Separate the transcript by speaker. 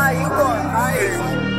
Speaker 1: Why you going?